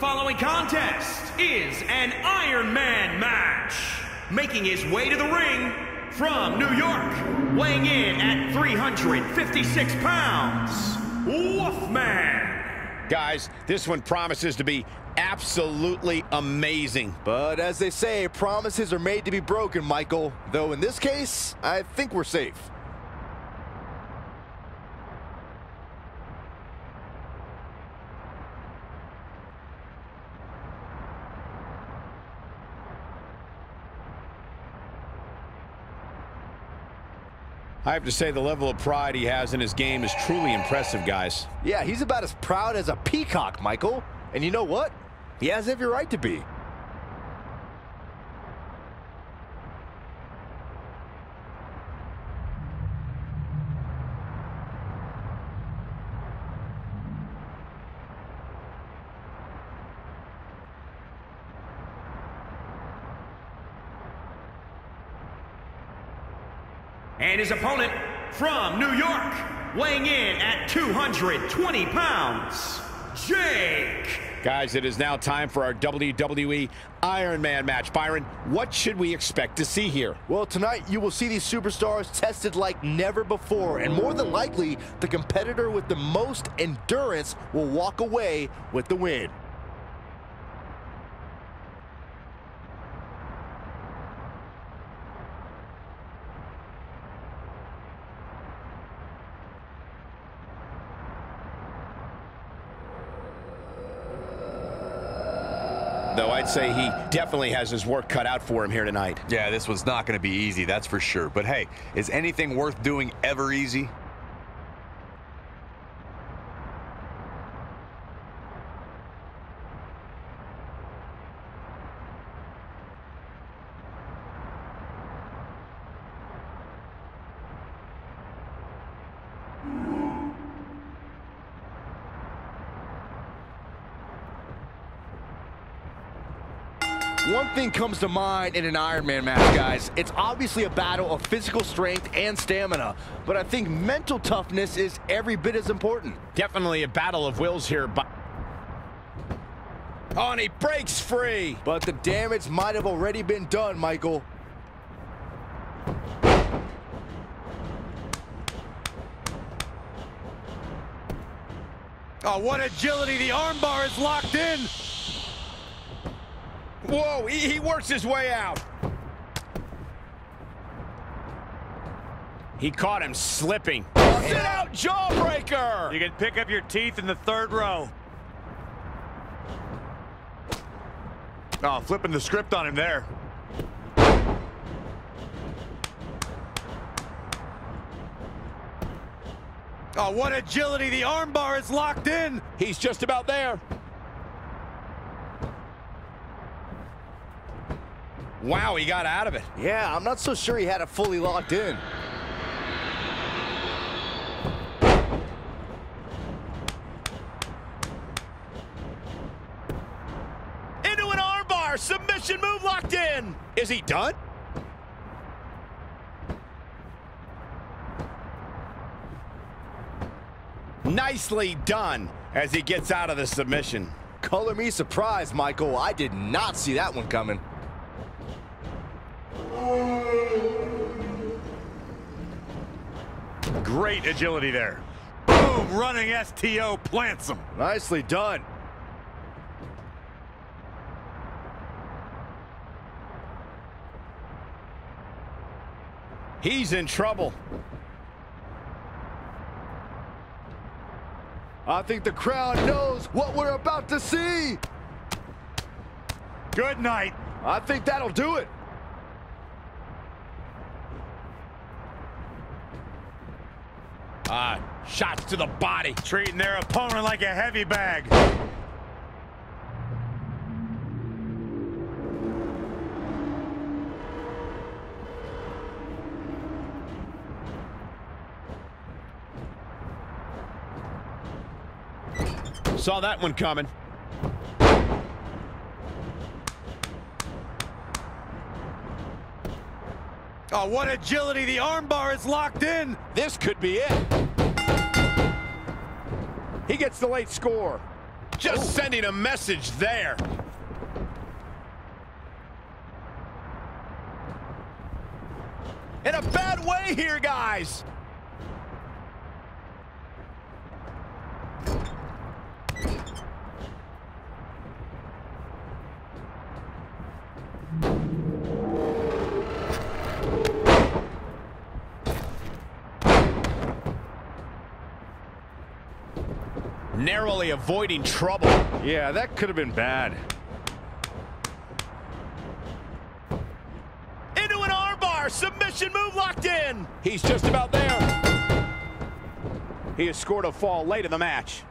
The following contest is an Iron Man match. Making his way to the ring from New York, weighing in at 356 pounds, Wolfman. Guys, this one promises to be absolutely amazing. But as they say, promises are made to be broken, Michael. Though in this case, I think we're safe. I have to say the level of pride he has in his game is truly impressive, guys. Yeah, he's about as proud as a peacock, Michael. And you know what? He has every right to be. And his opponent from New York, weighing in at 220 pounds, Jake. Guys, it is now time for our WWE Iron Man match. Byron, what should we expect to see here? Well, tonight you will see these superstars tested like never before, and more than likely, the competitor with the most endurance will walk away with the win. Though I'd say he definitely has his work cut out for him here tonight. Yeah, this was not going to be easy, that's for sure. But hey, is anything worth doing ever easy? One thing comes to mind in an Iron Man match, guys. It's obviously a battle of physical strength and stamina, but I think mental toughness is every bit as important. Definitely a battle of wills here, but... Oh, and he breaks free. But the damage might have already been done, Michael. Oh, what agility. The armbar is locked in. Whoa, he, he works his way out. He caught him slipping. Sit out jawbreaker. You can pick up your teeth in the third row. Oh, flipping the script on him there. Oh, what agility. The armbar is locked in. He's just about there. Wow, he got out of it. Yeah, I'm not so sure he had it fully locked in. Into an armbar. Submission move locked in. Is he done? Nicely done as he gets out of the submission. Color me surprised, Michael. I did not see that one coming. Great agility there. Boom, running STO plants him. Nicely done. He's in trouble. I think the crowd knows what we're about to see. Good night. I think that'll do it. Ah, shots to the body. Treating their opponent like a heavy bag. Saw that one coming. Oh, what agility. The armbar is locked in. This could be it. He gets the late score. Just sending a message there. In a bad way here, guys. Narrowly avoiding trouble. Yeah, that could have been bad. Into an armbar. Submission move locked in. He's just about there. He has scored a fall late in the match.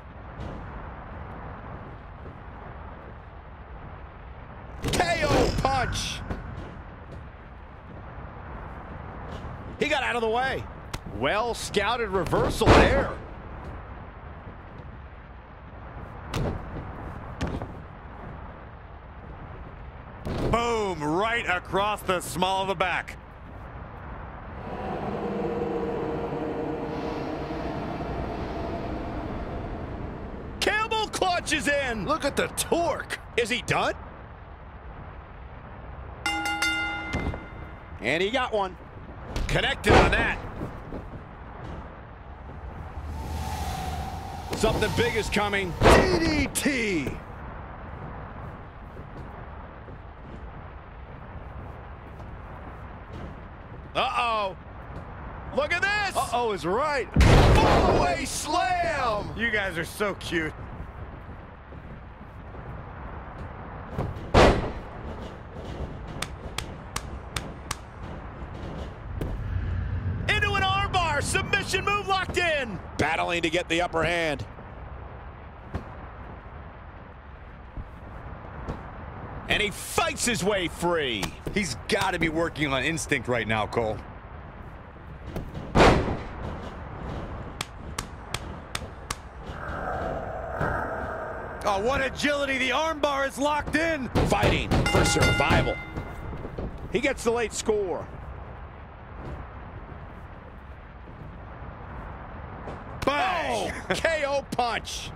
KO punch. He got out of the way. Well scouted reversal there. Boom, right across the small of the back. Camel clutches in. Look at the torque. Is he done? And he got one. Connected on that. Something big is coming. DDT. Uh-oh. Look at this. Uh-oh is right. Fallaway slam. You guys are so cute. Into an armbar. Submission move locked in. Battling to get the upper hand. And he fights his way free. He's got to be working on instinct right now, Cole. Oh, what agility. The armbar is locked in. Fighting for survival. He gets the late score. Bang! Oh, KO punch.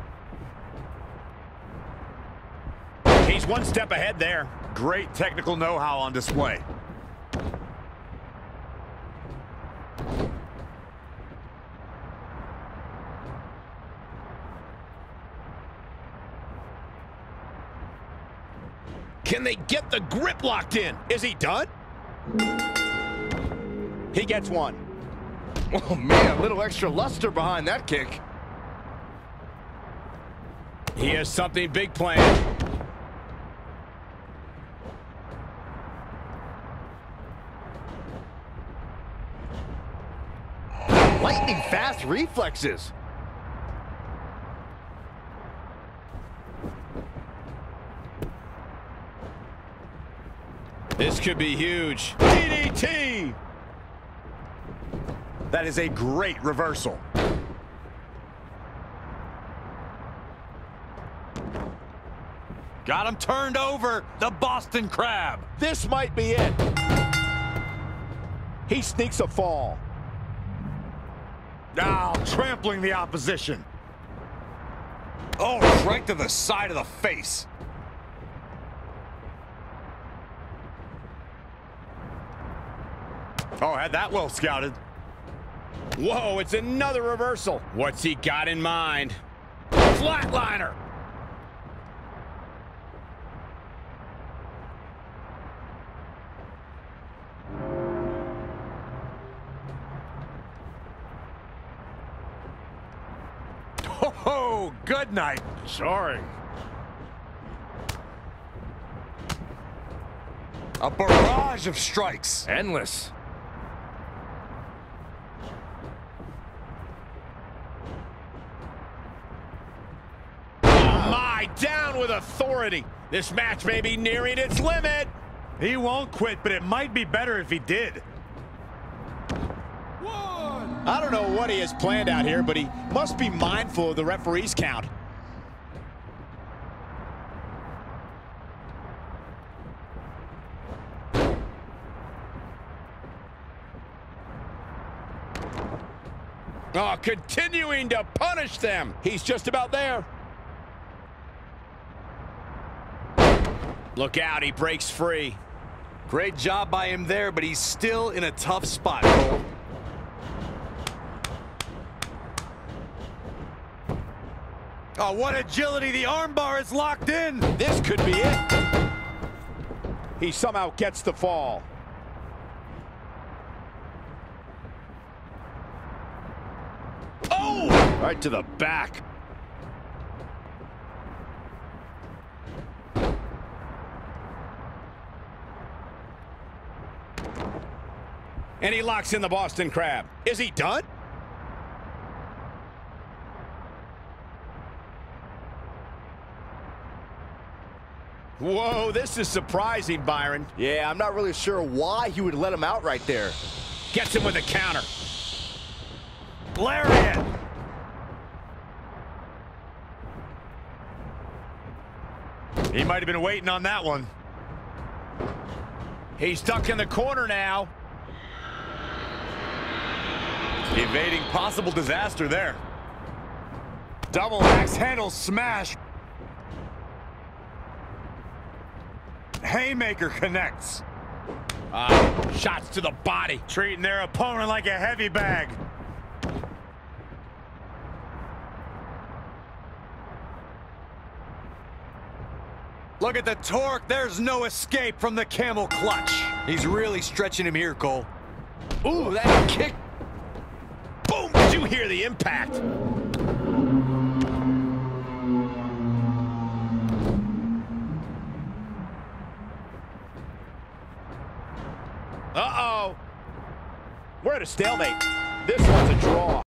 He's one step ahead there. Great technical know-how on display. Can they get the grip locked in? Is he done? He gets one. Oh, man, a little extra luster behind that kick. He has something big planned. Lightning fast reflexes. This could be huge. DDT! That is a great reversal. Got him turned over. The Boston Crab. This might be it. He sneaks a fall. Now trampling the opposition. Oh, right to the side of the face. Oh, had that well scouted. Whoa, it's another reversal. What's he got in mind? Flatliner. Oh, good night. Sorry. A barrage of strikes. Endless. My, down with authority. This match may be nearing its limit. He won't quit, but it might be better if he did. I don't know what he has planned out here, but he must be mindful of the referee's count. Oh, continuing to punish them. He's just about there. Look out, he breaks free. Great job by him there, but he's still in a tough spot, Oh, what agility. The armbar is locked in. This could be it. He somehow gets the fall. Oh! Right to the back. And he locks in the Boston Crab. Is he done? Whoa, this is surprising, Byron. Yeah, I'm not really sure why he would let him out right there. Gets him with a counter. Lariat. He might have been waiting on that one. He's stuck in the corner now. Evading possible disaster there. Double axe handle smash. Haymaker connects. Uh, shots to the body. Treating their opponent like a heavy bag. Look at the torque. There's no escape from the camel clutch. He's really stretching him here, Cole. Ooh, that kick. Boom! Did you hear the impact? Uh-oh. We're at a stalemate. This one's a draw.